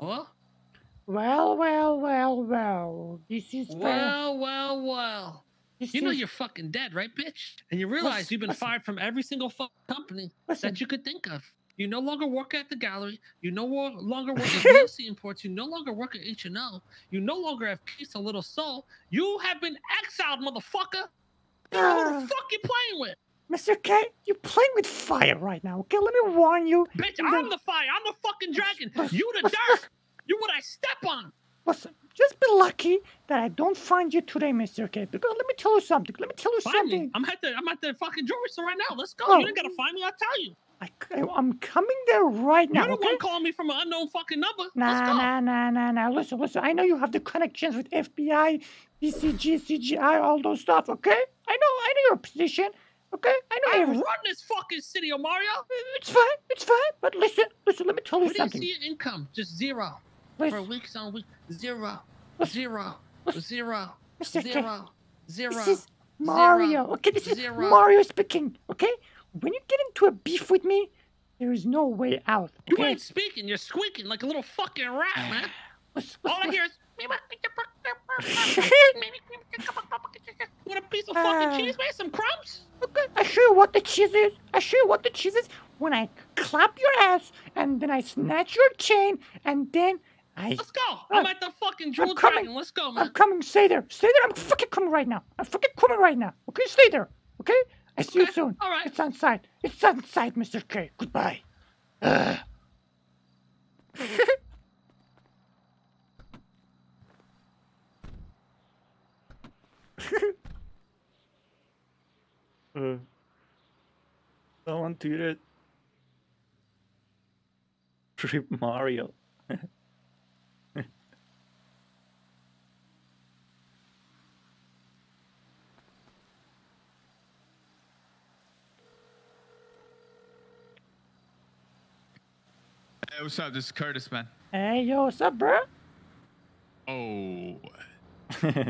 Huh? Well, well, well, well. This is. Well, well, well. This You know is- you're fucking dead, right, bitch? And you realize you've been fired from every single fucking company Listen, that you could think of. You no longer work at the gallery. You no longer work at DLC Imports. You no longer work at H&O. You no longer have Peace a Little Soul. You have been exiled, motherfucker. You know who Ah. the fuck you playing with? Mr. K, you're playing with fire right now. Okay, let me warn you. Bitch, You I'm the fire. I'm the fucking dragon. Listen, You the listen, dirt. You what I step on. Listen, just be lucky that I don't find you today, Mr. K. Because let me tell you something. Let me tell you Find something. me. I'm at the I'm at the fucking jewelry store right now. Let's go. Oh. You ain't gotta find me. I'll tell you. I, am coming there right now. You're the okay? one calling me from an unknown fucking number. Nah, nah, nah, nah, nah. Listen, listen. I know you have the connections with FBI, BCG, CGI, all those stuff. Okay, I know, I know your position. Okay, I know I everything. run this fucking city, Mario. It's fine, it's fine. But listen, listen. Let me tell you what do you something. see your income? Just zero. For weeks on weeks. Zero. Listen. Zero. Listen. Zero. Mr. Zero. Zero. this is Mario. Okay, this is Zero. Mario speaking. Okay, when you get into a beef with me, there is no way out. You ain't speaking. You're squeaking like a little fucking rat, man. Listen, All I listen, hear is. Want a piece of fucking cheese, man? Some crumbs? Okay, I show you what the cheese is. I show you what the cheese is when I clap your ass and then I snatch your chain and then I. Let's go. I'm Ah. at the fucking jewel dragon. Let's go, man. I'm coming. Stay there. Stay there. I'm fucking coming right now. I'm fucking coming right now. Okay, stay there. Okay. I see you soon. all right. It's on site. It's on site, Mr. K. Goodbye. Ugh. uh, someone tweeted Rip Mario. Hey, what's up? This is Curtis, man. Hey, yo, what's up, bro?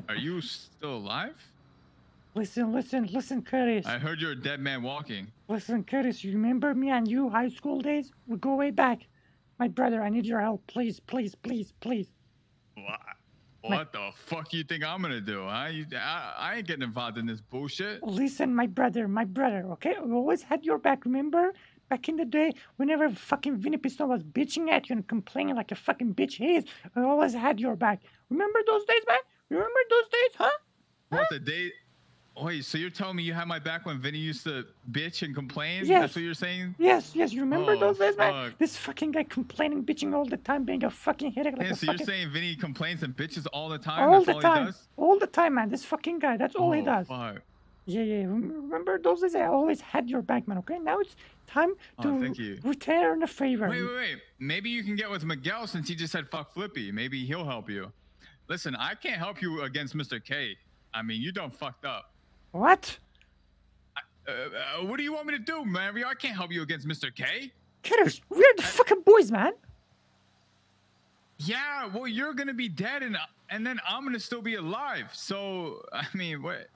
Are you still alive? Listen, listen, listen, Curtis. I heard you're a dead man walking. Listen, Curtis, you remember me and you high school days? We go way back. My brother, I need your help. Please, please, please, please. What? What the fuck you think I'm gonna do? Huh? You, I, I ain't getting involved in this bullshit. Listen, my brother, my brother, okay? We always had your back, remember? Back in the day, whenever fucking Vinny Piston was bitching at you and complaining like a fucking bitch he is, I always had your back. Remember those days, man? You remember those days, huh? What the day? Wait, so you're telling me you had my back when Vinny used to bitch and complain? Yes. That's what you're saying? Yes, yes, you remember Oh, those days, man? This fucking guy complaining, bitching all the time, being a fucking headache like Yeah, so fucking... you're saying Vinny complains and bitches all the time? all That's the all time, he does? all the time, man. This fucking guy, that's all he Oh, does. Fuck. Yeah, yeah. Remember those days? I always had your back, man. Okay, now it's time Oh, to thank you. return a favor. Wait, wait, wait. Maybe you can get with Miguel since he just said fuck Flippy. Maybe he'll help you. Listen, I can't help you against Mr. K. I mean, you done fucked up. What? Uh, uh, what do you want me to do, Mario? I can't help you against Mr. K. Kiddos, we're the fucking boys, man. Yeah, well, you're gonna be dead, and and then I'm gonna still be alive. So, I mean, what?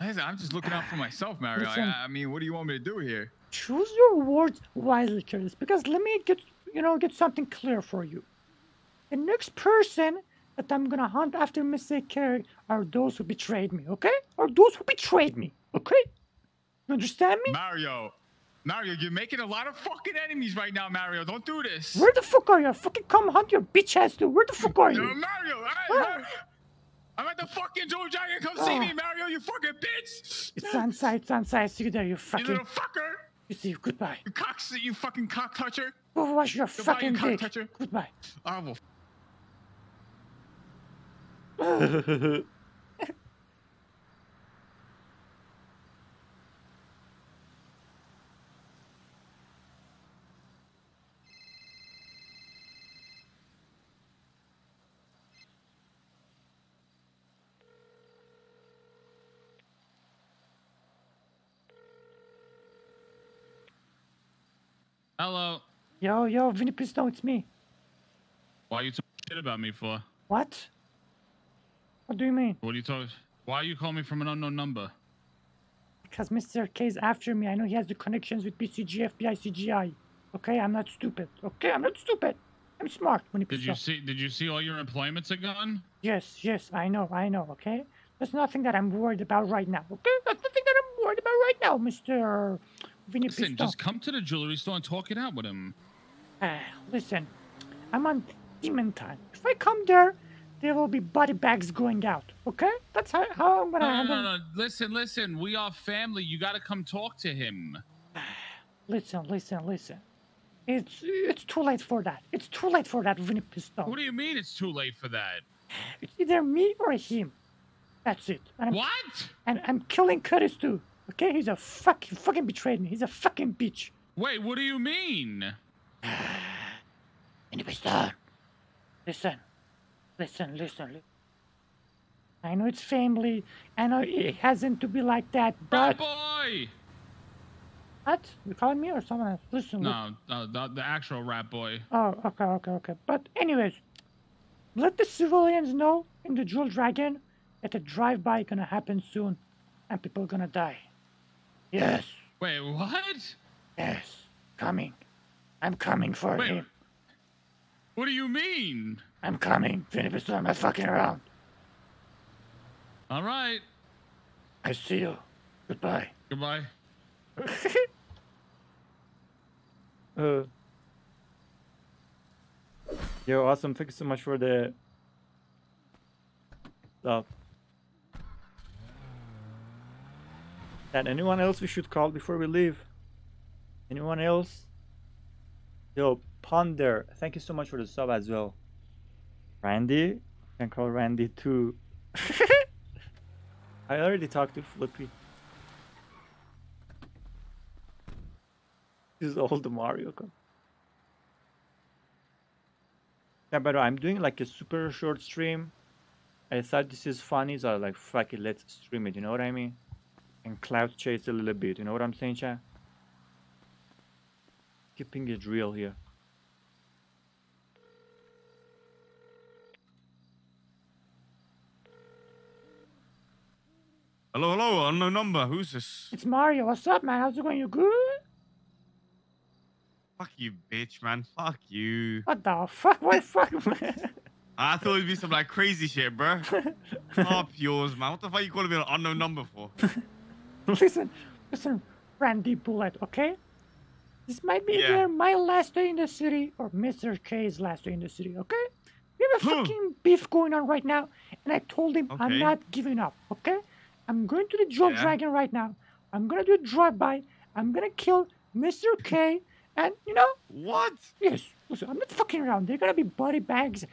Listen, I'm just looking out for myself, Mario. Listen. I, I mean, what do you want me to do here? Choose your words wisely, Curtis, because let me get you know get something clear for you. The next person that I'm gonna hunt after Mr. K are those who betrayed me, okay? Are those who betrayed me, okay? You understand me? Mario, Mario, you're making a lot of fucking enemies right now, Mario. Don't do this. Where the fuck are you? Fucking come hunt your bitch ass too. Where the fuck are you? Mario. Mario, I'm at the fucking Joe Giant. Come see Ah. me, Mario. You fucking bitch. It's on site, it's on site. See you there, you fucking. You little fucker. You see, goodbye. You cock, you fucking cock toucher. Go wash your Goodbye, fucking you dick. cock-toucher. Goodbye. I will. Hello. Yo, yo, Vinny Piston, it's me. Why are you talking shit about me for? What? What do you mean? What are you talking? Why are you calling me from an unknown number? Because Mr. K is after me. I know he has the connections with BCG, FBI, CGI. Okay, I'm not stupid. Okay, I'm not stupid. I'm smart when it Did you to- see? Did you see all your employments are gone? Yes, yes, I know, I know, okay? There's nothing that I'm worried about right now, okay? There's nothing that I'm worried about right now, Mr. Vinny Listen, just come to the jewelry store and talk it out with him. Ah, listen, I'm on demon time. If I come there, there will be body bags going out, okay? That's how, how I'm gonna No, no, handle no, no. Listen, listen. We are family. You got to come talk to him. Listen, listen, listen. It's it's too late for that. It's too late for that, Vinny Piston. What do you mean it's too late for that? It's either me or him. That's it. And I'm, What? and I'm killing Curtis too. Okay? He's a fucking fucking betrayed me. He's a fucking bitch. Wait, what do you mean? Vinny Piston. Listen. Listen, listen, listen. I know it's family. I know it hasn't to be like that, Rat but boy! what? You calling me or someone else? Listen. No, uh, the, the actual rat boy. Oh, okay, okay, okay. But anyways, let the civilians know in the Jewel Dragon that a drive-by gonna happen soon, and people gonna die. Yes, Wait, what? yes, coming. I'm coming for Wait. him. What do you mean? I'm coming. Finish I'm not fucking around. All right. I see you. Goodbye. Goodbye. Uh, yo, awesome. Thank you so much for the stuff. And anyone else we should call before we leave? Anyone else? Yo, Ponder, thank you so much for the sub as well. Randy, can call Randy too. I already talked to Flippy. This is all the Mario. Kart. Yeah, but I'm doing like a super short stream. I thought this is funny, so I like, fuck it, let's stream it. You know what I mean? And cloud chase a little bit. You know what I'm saying, chat? Keeping it real here. Hello, hello, unknown number. Who's this? It's Mario. What's up, man? How's it going? You good? Fuck you, bitch, man. Fuck you. What the fuck? What fuck, man? I thought it'd be some like crazy shit, bro. Up yours, man. What the fuck are you calling me an unknown number for? listen, listen, Randy Bullet, okay? This might be Yeah. either my last day in the city or Mr. K's last day in the city, okay? We have a fucking beef going on right now, and I told him I'm not giving up, okay? I'm going to the Jewel Yeah. Dragon right now. I'm gonna do a drive-by. I'm gonna kill Mr. K, and you know, What? yes, listen, I'm not fucking around. They're gonna be body bags,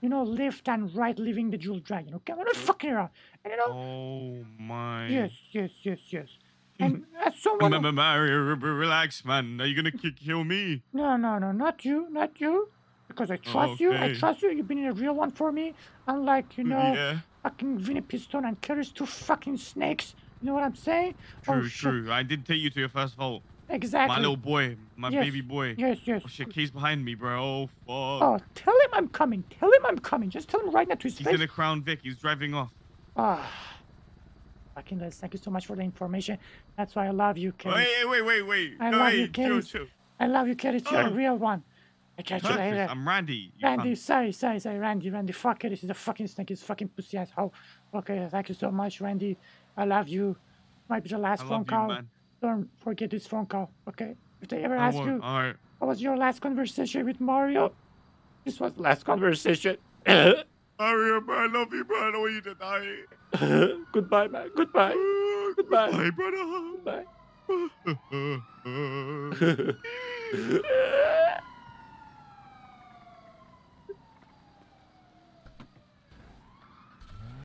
you know, left and right leaving the Jewel Dragon, okay? I'm not oh. fucking around. And you know, Oh my. yes, yes, yes, yes. And as someone. Ma- ma- Mario, re- re- relax, man. Are you gonna ki- kill me? No, no, no, not you, not you. Because I trust you, I trust you. You've been a real one for me. Unlike, you know, Yeah. Fucking Vinny Piston and Curtis, two fucking snakes. You know what I'm saying? True, oh, shit. true. I did take you to your first vault. Exactly. My little boy, my Yes, baby boy. Yes, yes. Oh shit, he's behind me, bro. Oh fuck. Oh, tell him I'm coming. Tell him I'm coming. Just tell him right now to his he's face. in a Crown Vic. He's driving off. Ah. Fucking Les, thank you so much for the information. That's why I love you, Kerry. Wait, wait, wait, wait. I no, love hey, you, chill. I love you, Curtis. You're a Oh. real one. I catch you later. I'm Randy. You Randy, sorry, sorry, sorry, Randy, Randy, fuck it, this is a fucking snake, It's a fucking pussy asshole. Okay, thank you so much, Randy. I love you. Might be the last I phone you, call. man. Don't forget this phone call, okay? If they ever I ask won't. you, what was your last conversation with Mario? This was the last conversation. Mario, I love you, bro. I don't want you to die. Goodbye, man. Goodbye. Goodbye. Goodbye, brother. Goodbye.